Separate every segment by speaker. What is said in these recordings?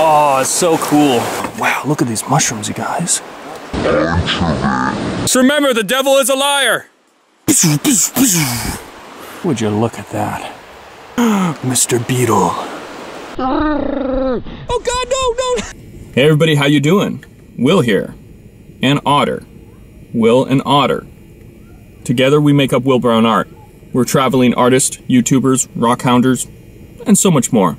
Speaker 1: Oh, it's so cool. Wow, look at these mushrooms, you guys. So remember, the devil is a liar. Would you look at that? Mr. Beetle. Oh God, no, no! Hey everybody, how you doing? Will here. And Otter. Will and Otter. Together we make up Will Brown Art. We're traveling artists, YouTubers, rock hounders, and so much more.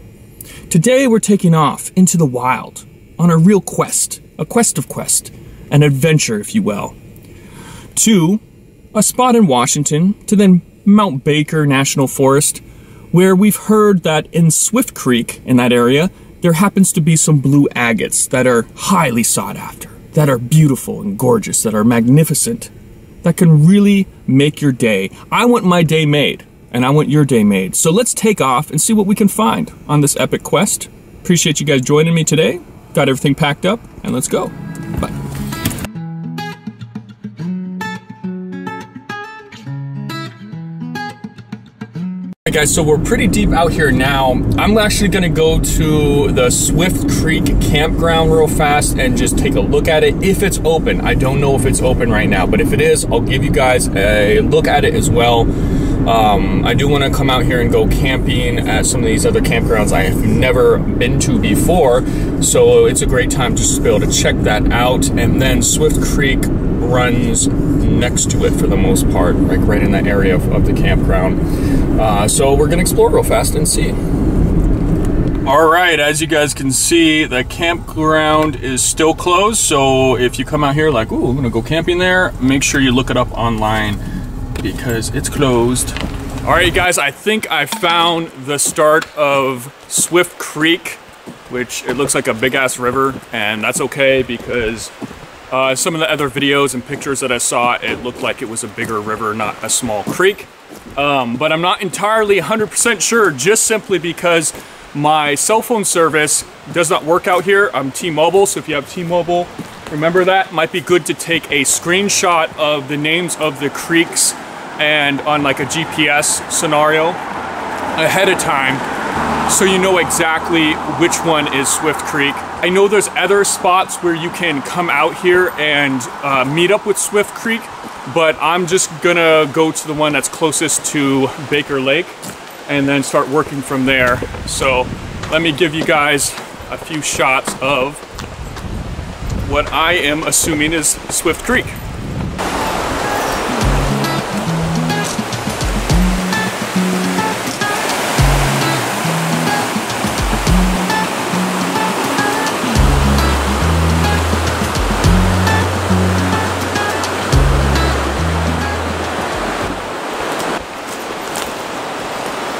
Speaker 1: Today we're taking off into the wild on a real quest, a quest of quest, an adventure, if you will. To a spot in Washington, to then Mount Baker National Forest, where we've heard that in Swift Creek, in that area, there happens to be some blue agates that are highly sought after, that are beautiful and gorgeous, that are magnificent, that can really make your day. I want my day made, and I want your day made. So let's take off and see what we can find on this epic quest. Appreciate you guys joining me today. Got everything packed up, and let's go. Hey guys, so we're pretty deep out here now. I'm actually gonna go to the Swift Creek campground real fast and just take a look at it if it's open. I don't know if it's open right now, but if it is, I'll give you guys a look at it as well. Um, I do want to come out here and go camping at some of these other campgrounds I have never been to before, so it's a great time just to be able to check that out. And then Swift Creek runs next to it for the most part, like right in that area of, of the campground. Uh, so we're gonna explore real fast and see. All right, as you guys can see, the campground is still closed. So if you come out here like, ooh, I'm gonna go camping there, make sure you look it up online because it's closed. All right, guys, I think I found the start of Swift Creek, which it looks like a big ass river, and that's okay because uh, some of the other videos and pictures that I saw, it looked like it was a bigger river, not a small creek. Um, but I'm not entirely 100% sure, just simply because my cell phone service does not work out here. I'm T-Mobile, so if you have T-Mobile, remember that. Might be good to take a screenshot of the names of the creeks and on like a GPS scenario ahead of time so you know exactly which one is Swift Creek. I know there's other spots where you can come out here and uh, meet up with Swift Creek, but I'm just gonna go to the one that's closest to Baker Lake and then start working from there. So let me give you guys a few shots of what I am assuming is Swift Creek.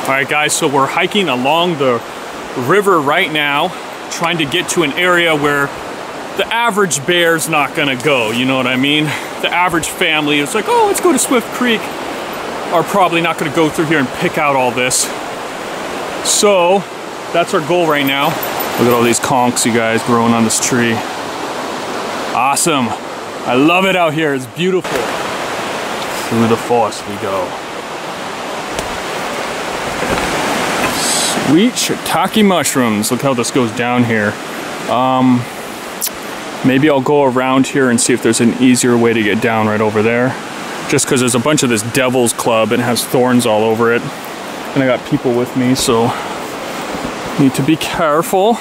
Speaker 1: All right, guys, so we're hiking along the river right now, trying to get to an area where the average bear's not gonna go, you know what I mean? The average family is like, oh, let's go to Swift Creek, are probably not gonna go through here and pick out all this. So, that's our goal right now. Look at all these conchs, you guys, growing on this tree. Awesome. I love it out here, it's beautiful. Through the forest we go. Sweet shiitake mushrooms. Look how this goes down here. Um, maybe I'll go around here and see if there's an easier way to get down right over there. Just because there's a bunch of this devil's club and has thorns all over it. And I got people with me, so need to be careful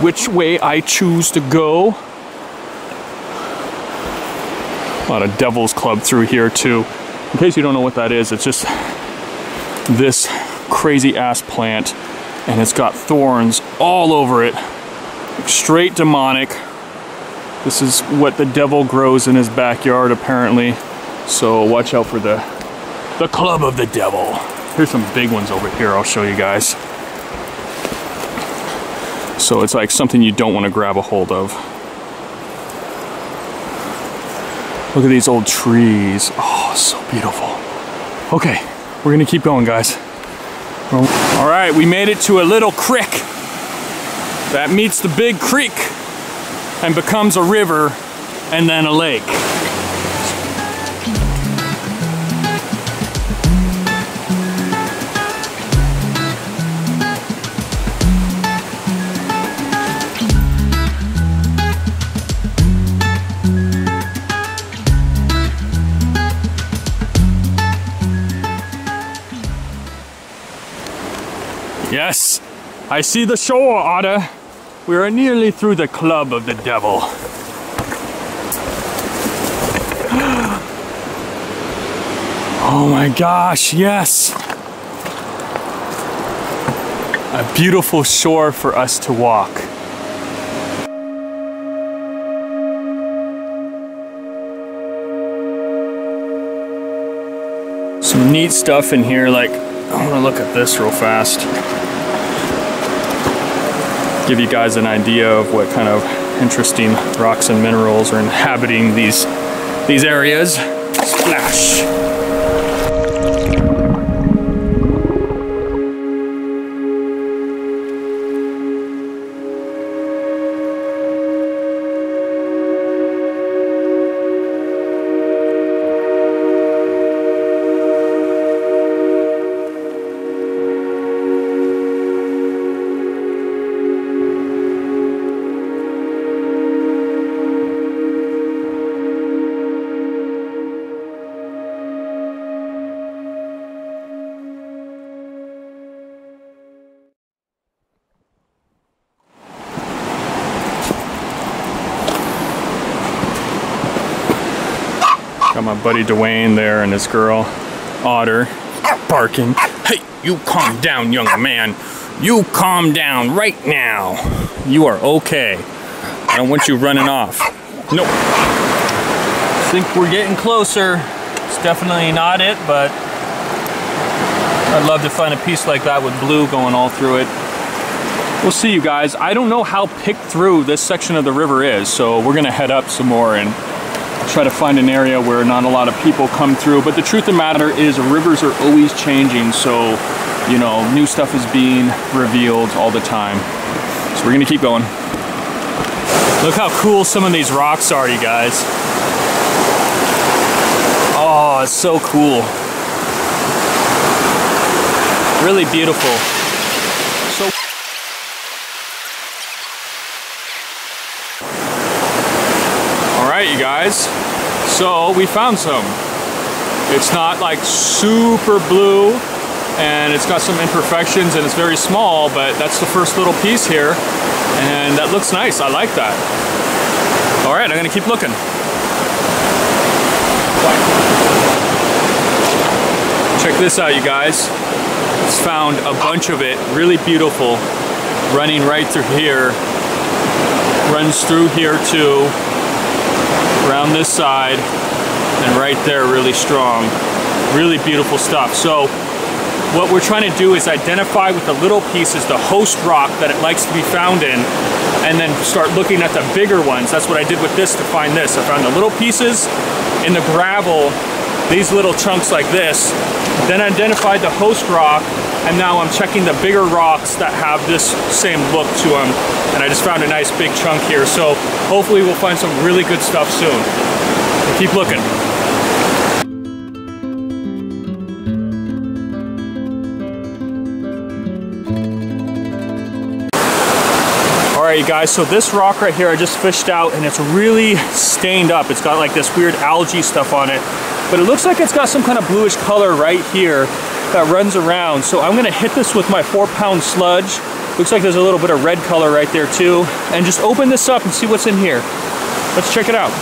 Speaker 1: which way I choose to go. A lot of devil's club through here too. In case you don't know what that is, it's just this crazy ass plant and it's got thorns all over it. Straight demonic. This is what the devil grows in his backyard apparently. So watch out for the the club of the devil. Here's some big ones over here I'll show you guys. So it's like something you don't want to grab a hold of. Look at these old trees. Oh, so beautiful. Okay, we're gonna keep going, guys. All right, we made it to a little creek that meets the big creek and becomes a river and then a lake. I see the shore, Otter. We are nearly through the club of the devil. Oh my gosh, yes. A beautiful shore for us to walk. Some neat stuff in here, like, I wanna look at this real fast. Give you guys an idea of what kind of interesting rocks and minerals are inhabiting these, these areas. Splash. Buddy Dwayne there and his girl, Otter, barking. Hey, you calm down, young man. You calm down right now. You are okay. I don't want you running off. Nope. I think we're getting closer. It's definitely not it, but I'd love to find a piece like that with blue going all through it. We'll see you guys. I don't know how picked through this section of the river is, so we're gonna head up some more and try to find an area where not a lot of people come through. But the truth of the matter is rivers are always changing. So, you know, new stuff is being revealed all the time. So we're gonna keep going. Look how cool some of these rocks are, you guys. Oh, it's so cool. Really beautiful. So All right, you guys. So we found some. It's not like super blue and it's got some imperfections and it's very small, but that's the first little piece here. And that looks nice, I like that. All right, I'm gonna keep looking. Check this out, you guys. It's found a bunch of it, really beautiful, running right through here. Runs through here too around this side and right there really strong. Really beautiful stuff. So what we're trying to do is identify with the little pieces the host rock that it likes to be found in and then start looking at the bigger ones. That's what I did with this to find this. I found the little pieces in the gravel, these little chunks like this, then identified the host rock and now I'm checking the bigger rocks that have this same look to them and I just found a nice big chunk here so hopefully we'll find some really good stuff soon. Keep looking. Alright you guys, so this rock right here I just fished out and it's really stained up. It's got like this weird algae stuff on it. But it looks like it's got some kind of bluish color right here that runs around. So I'm gonna hit this with my four pound sludge. Looks like there's a little bit of red color right there too. And just open this up and see what's in here. Let's check it out.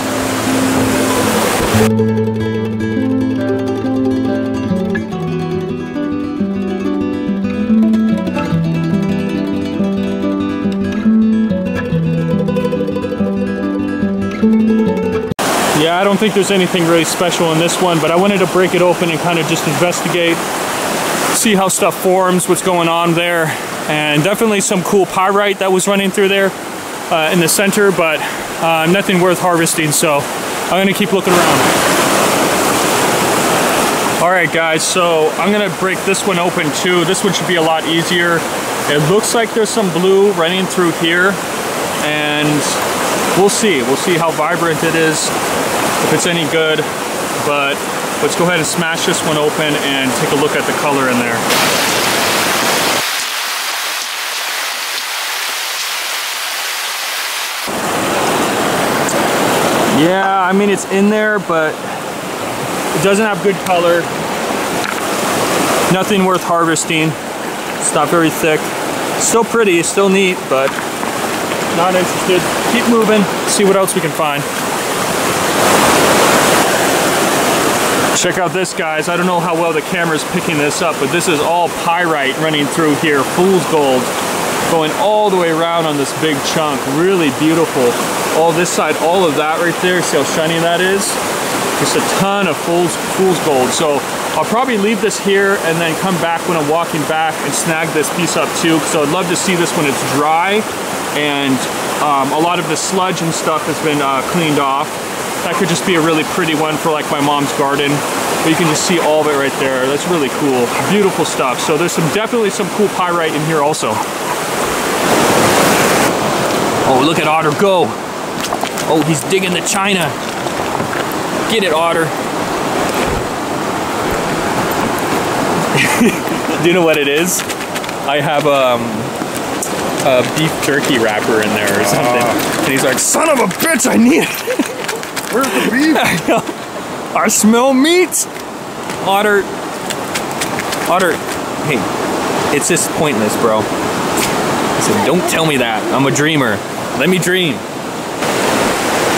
Speaker 1: Don't think there's anything really special in this one, but I wanted to break it open and kind of just investigate see how stuff forms, what's going on there. And definitely some cool pyrite that was running through there uh, in the center, but uh, nothing worth harvesting. So I'm gonna keep looking around. All right, guys, so I'm gonna break this one open too. This one should be a lot easier. It looks like there's some blue running through here and we'll see. We'll see how vibrant it is, if it's any good, but Let's go ahead and smash this one open and take a look at the color in there. Yeah, I mean it's in there, but it doesn't have good color. Nothing worth harvesting. It's not very thick. Still pretty, still neat, but not interested. Keep moving, see what else we can find. Check out this, guys. I don't know how well the camera's picking this up, but this is all pyrite running through here, fool's gold, going all the way around on this big chunk. Really beautiful. All this side, all of that right there, see how shiny that is? Just a ton of fool's, fool's gold. So I'll probably leave this here and then come back when I'm walking back and snag this piece up too, because I'd love to see this when it's dry and um, a lot of the sludge and stuff has been uh, cleaned off. That could just be a really pretty one for like my mom's garden. But you can just see all of it right there. That's really cool. Beautiful stuff. So there's some definitely some cool pyrite in here also. Oh, look at Otter go. Oh, he's digging the china. Get it, Otter. Do you know what it is? I have um, a beef jerky wrapper in there or something. Uh. And he's like, son of a bitch, I need it.
Speaker 2: Where's the beef?
Speaker 1: I, I smell meat. Otter, Otter, hey, it's just pointless, bro. I said, don't tell me that. I'm a dreamer. Let me dream.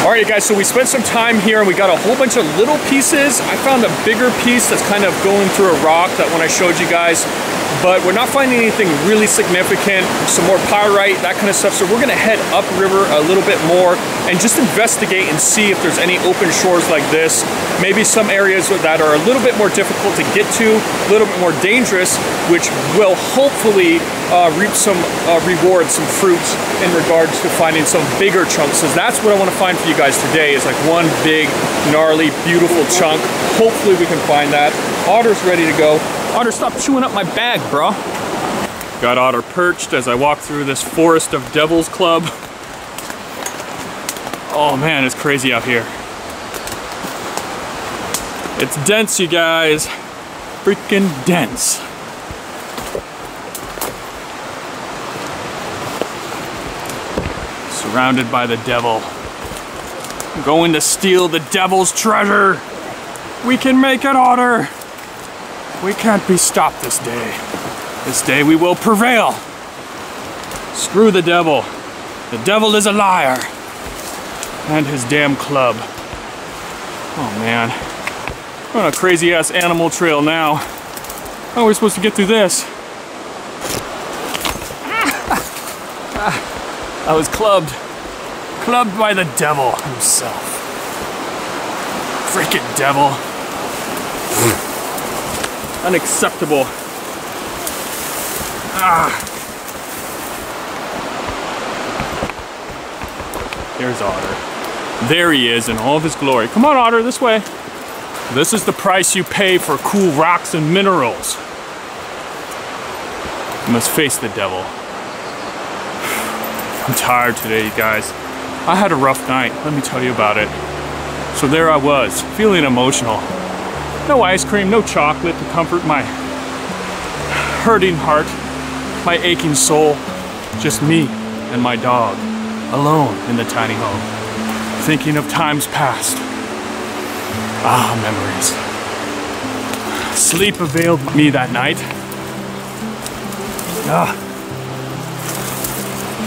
Speaker 1: All right, guys, so we spent some time here and we got a whole bunch of little pieces. I found a bigger piece that's kind of going through a rock that when I showed you guys, but we're not finding anything really significant, some more pyrite, that kind of stuff. So we're gonna head upriver a little bit more and just investigate and see if there's any open shores like this. Maybe some areas that are a little bit more difficult to get to, a little bit more dangerous, which will hopefully uh, reap some uh, rewards, some fruits in regards to finding some bigger chunks. So that's what I want to find for you guys today is like one big, gnarly, beautiful chunk. Hopefully we can find that. Otter's ready to go. Otter, stop chewing up my bag, bro. Got Otter perched as I walk through this forest of Devil's Club. Oh man, it's crazy out here. It's dense, you guys. Freaking dense. Surrounded by the devil. I'm going to steal the devil's treasure. We can make it, Otter. We can't be stopped this day. This day we will prevail. Screw the devil. The devil is a liar. And his damn club. Oh man. We're on a crazy ass animal trail now. How are we supposed to get through this? I was clubbed. Clubbed by the devil himself. Freaking devil. Unacceptable. Ah. There's Otter. There he is in all of his glory. Come on, Otter, this way. This is the price you pay for cool rocks and minerals. You must face the devil. I'm tired today, you guys. I had a rough night, let me tell you about it. So there I was, feeling emotional. No ice cream, no chocolate to comfort my hurting heart, my aching soul. Just me and my dog, alone in the tiny home, thinking of times past. Ah, memories. Sleep availed me that night. Ah.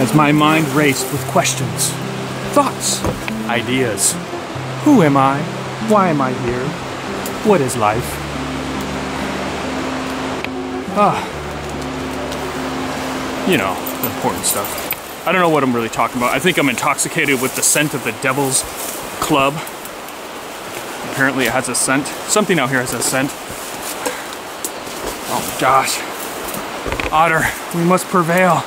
Speaker 1: As my mind raced with questions, thoughts, ideas. Who am I? Why am I here? What is life? Ah. You know, important stuff. I don't know what I'm really talking about. I think I'm intoxicated with the scent of the Devil's Club. Apparently it has a scent. Something out here has a scent. Oh gosh. Otter, we must prevail.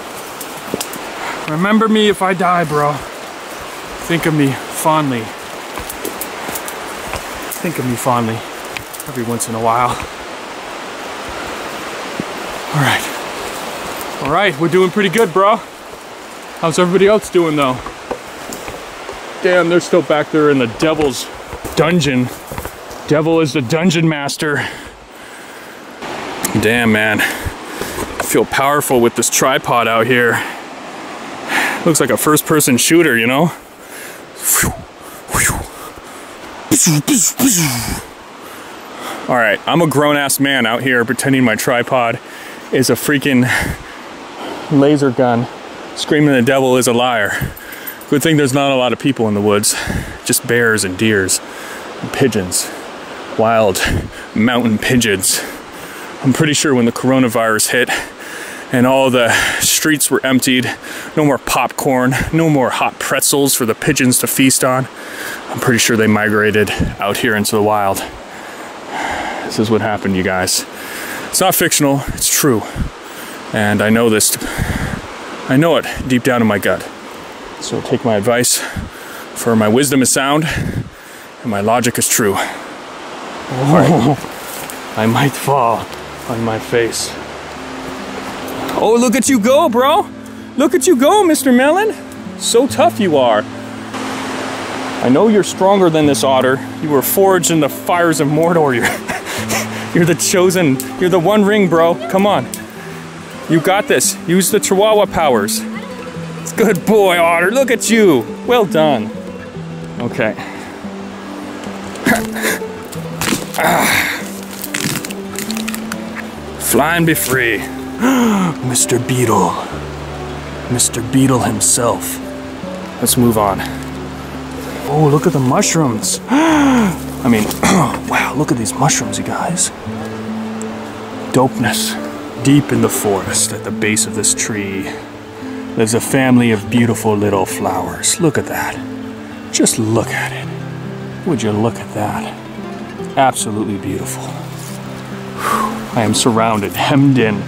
Speaker 1: Remember me if I die, bro. Think of me fondly. Think of me fondly every once in a while. All right. All right, we're doing pretty good, bro. How's everybody else doing though? Damn, they're still back there in the devil's dungeon. Devil is the dungeon master. Damn, man. I feel powerful with this tripod out here. Looks like a first person shooter, you know? All right, I'm a grown ass man out here pretending my tripod is a freaking laser gun screaming the devil is a liar. Good thing there's not a lot of people in the woods, just bears and deers and pigeons, wild mountain pigeons. I'm pretty sure when the coronavirus hit and all the streets were emptied, no more popcorn, no more hot pretzels for the pigeons to feast on, I'm pretty sure they migrated out here into the wild. This is what happened, you guys. It's not fictional, it's true. And I know this, I know it deep down in my gut. So take my advice, for my wisdom is sound and my logic is true. Oh, I might fall on my face. Oh, look at you go, bro. Look at you go, Mr. Melon. So tough you are. I know you're stronger than this otter. You were forged in the fires of Mordor. You're, the chosen. You're the one ring, bro. Come on. You got this. Use the Chihuahua powers. Good boy, otter. Look at you. Well done. Okay. ah. Fly and be free. Mr. Beetle. Mr. Beetle himself. Let's move on. Oh, look at the mushrooms. I mean, wow, look at these mushrooms, you guys. Dopeness. Deep in the forest, at the base of this tree, lives a family of beautiful little flowers. Look at that. Just look at it. Would you look at that? Absolutely beautiful. I am surrounded, hemmed in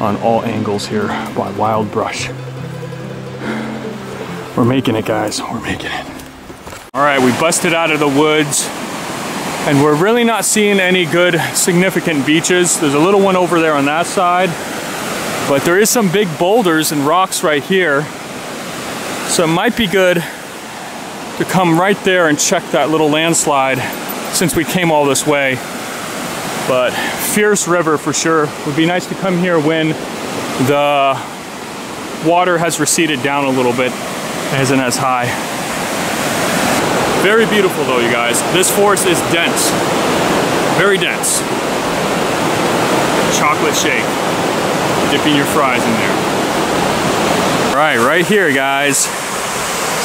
Speaker 1: on all angles here by wild brush. We're making it, guys. We're making it. All right, we busted out of the woods and we're really not seeing any good significant beaches. There's a little one over there on that side, but there is some big boulders and rocks right here. So it might be good to come right there and check that little landslide since we came all this way. But fierce river for sure. Would be nice to come here when the water has receded down a little bit isn't as high. Very beautiful though, you guys. This forest is dense, very dense. Chocolate shake, dipping your fries in there. All right, right here, guys.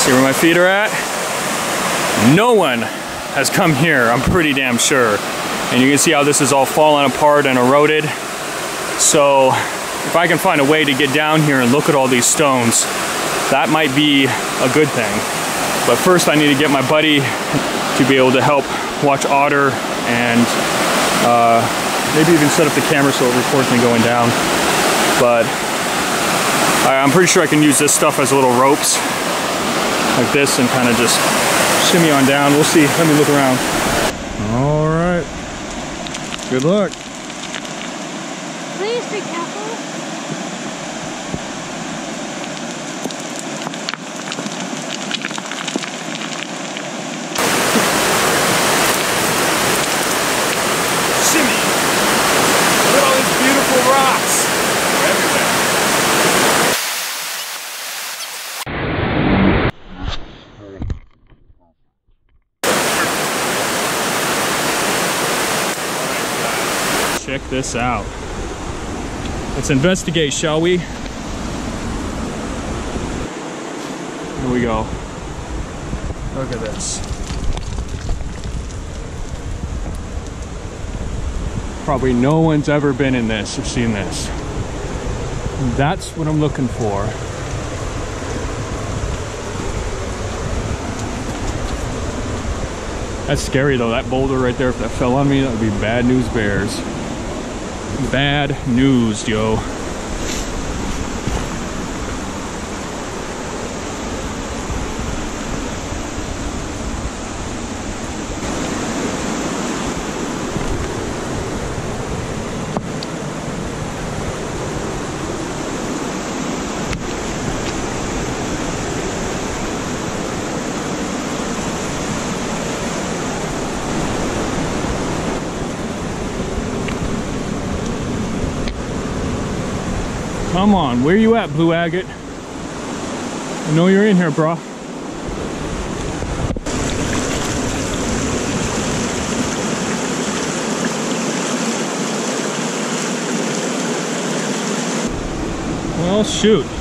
Speaker 1: See where my feet are at? No one has come here, I'm pretty damn sure. And you can see how this is all fallen apart and eroded. So if I can find a way to get down here and look at all these stones, that might be a good thing. But first I need to get my buddy to be able to help watch otter and uh, maybe even set up the camera so it records me going down. But I'm pretty sure I can use this stuff as little ropes like this and kind of just shimmy on down. We'll see. Let me look around.
Speaker 2: All right. Good luck.
Speaker 3: Please be careful.
Speaker 1: Shimmy! Look at all these beautiful rocks. They're everywhere. Check this out. Let's investigate, shall we? Here we go. Look at this. Probably no one's ever been in this or seen this. That's what I'm looking for. That's scary though, that boulder right there, if that fell on me, that would be bad news bears. Bad news, yo. Come on, where you at, Blue Agate? I know you're in here, bro. Well, Well,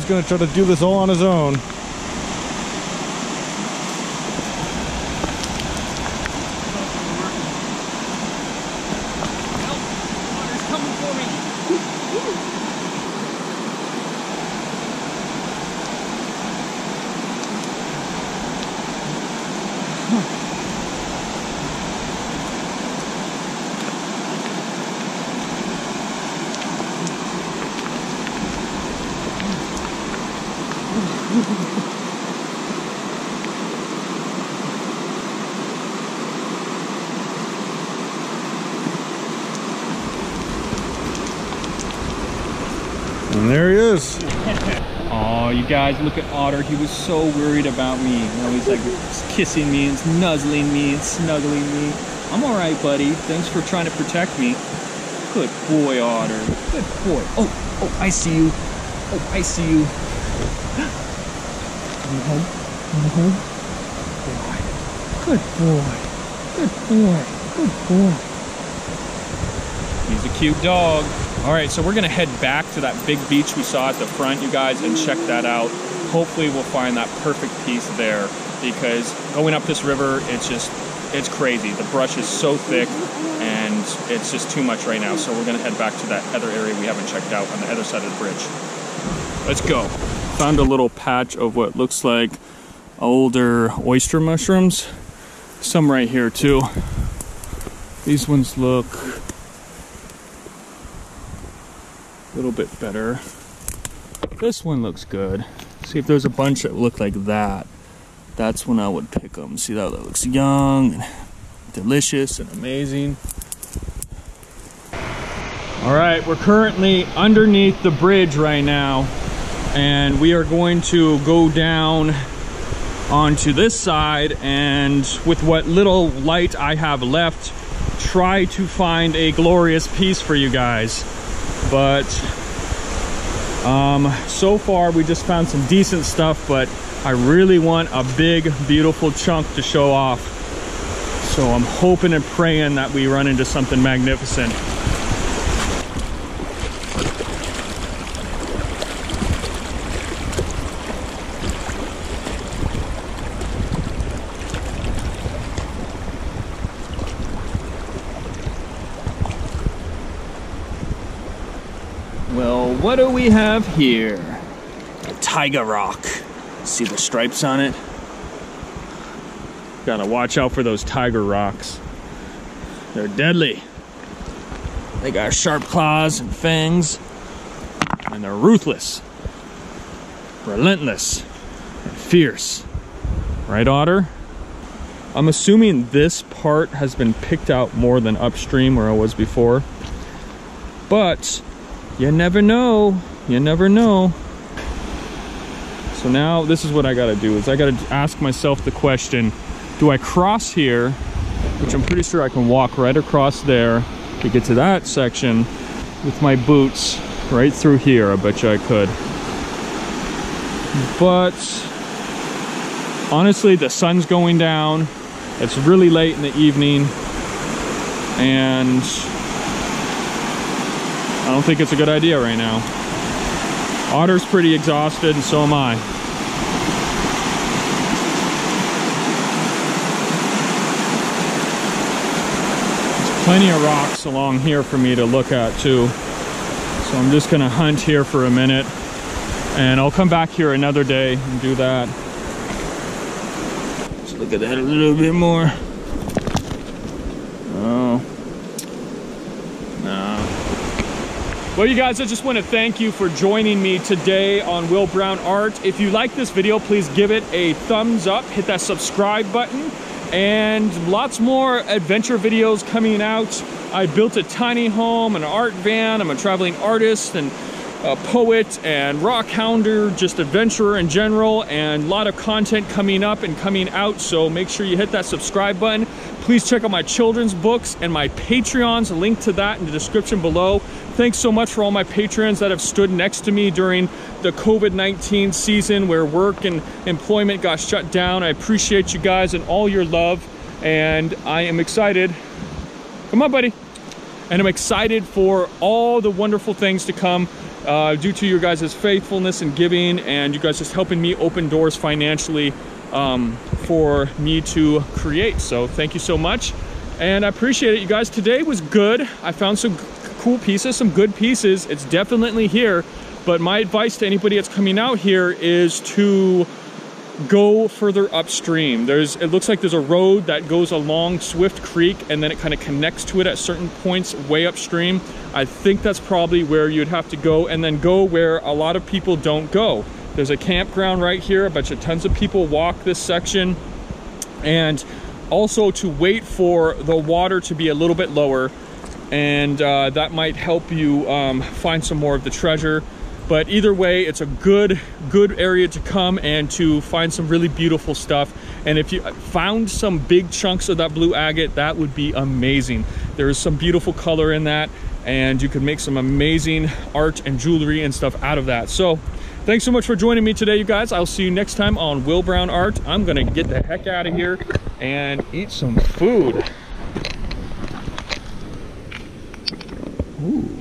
Speaker 1: shoot.
Speaker 2: Will's gonna try to do this all on his own.
Speaker 1: Water's coming for me.
Speaker 2: And there he is.
Speaker 1: Oh, you guys, look at Otter. He was so worried about me. You know, he's like kissing me and nuzzling me and snuggling me. I'm all right, buddy. Thanks for trying to protect me. Good boy, Otter. Good boy. Oh, oh, I see you. Oh, I see you. Home. Home. Boy. Good boy. Good boy. Good boy. He's a cute dog. All right, so we're gonna head back to that big beach we saw at the front, you guys, and check that out. Hopefully we'll find that perfect piece there because going up this river, it's just, it's crazy. The brush is so thick and it's just too much right now. So we're gonna head back to that other area we haven't checked out on the other side of the bridge. Let's go. Found a little patch of what looks like older oyster mushrooms. Some right here too. These ones look a little bit better. This one looks good. See if there's a bunch that look like that. That's when I would pick them. See how that looks young and delicious and amazing. All right, we're currently underneath the bridge right now, and we are going to go down onto this side and with what little light I have left, try to find a glorious piece for you guys but um, so far we just found some decent stuff but I really want a big beautiful chunk to show off. So I'm hoping and praying that we run into something magnificent Well, what do we have here? A tiger rock. See the stripes on it? Gotta watch out for those tiger rocks. They're deadly. They got sharp claws and fangs, and they're ruthless, relentless, and fierce. Right, Otter? I'm assuming this part has been picked out more than upstream where I was before. But you never know. You never know. So now this is what I gotta do is I gotta ask myself the question, do I cross here, which I'm pretty sure I can walk right across there to get to that section with my boots right through here. I bet you I could. But honestly, the sun's going down. It's really late in the evening and I don't think it's a good idea right now. Otter's pretty exhausted, and so am I. There's plenty of rocks along here for me to look at too. So I'm just gonna hunt here for a minute, and I'll come back here another day and do that. Let's look at that a little bit more. Oh. No. Well, you guys, I just want to thank you for joining me today on Will Brown Art. If you like this video, please give it a thumbs up, hit that subscribe button, and lots more adventure videos coming out. I built a tiny home, an art van, I'm a traveling artist, and a poet and rock hounder, just adventurer in general, and a lot of content coming up and coming out. So make sure you hit that subscribe button. Please check out my children's books and my Patreons, link to that in the description below. Thanks so much for all my patrons that have stood next to me during the COVID-19 season where work and employment got shut down. I appreciate you guys and all your love, and I am excited. Come on, buddy. And I'm excited for all the wonderful things to come uh, due to your guys' faithfulness and giving and you guys just helping me open doors financially um, for me to create. So thank you so much. And I appreciate it, you guys. Today was good. I found some cool pieces, some good pieces. It's definitely here. But my advice to anybody that's coming out here is to go further upstream. There's, it looks like there's a road that goes along Swift Creek and then it kind of connects to it at certain points way upstream. I think that's probably where you'd have to go and then go where a lot of people don't go. There's a campground right here. I bet you tons of people walk this section. And also to wait for the water to be a little bit lower and uh, that might help you um, find some more of the treasure. But either way, it's a good, good area to come and to find some really beautiful stuff. And if you found some big chunks of that blue agate, that would be amazing. There is some beautiful color in that and you can make some amazing art and jewelry and stuff out of that. So thanks so much for joining me today, you guys. I'll see you next time on Will Brown Art. I'm gonna get the heck out of here and eat some food. Ooh.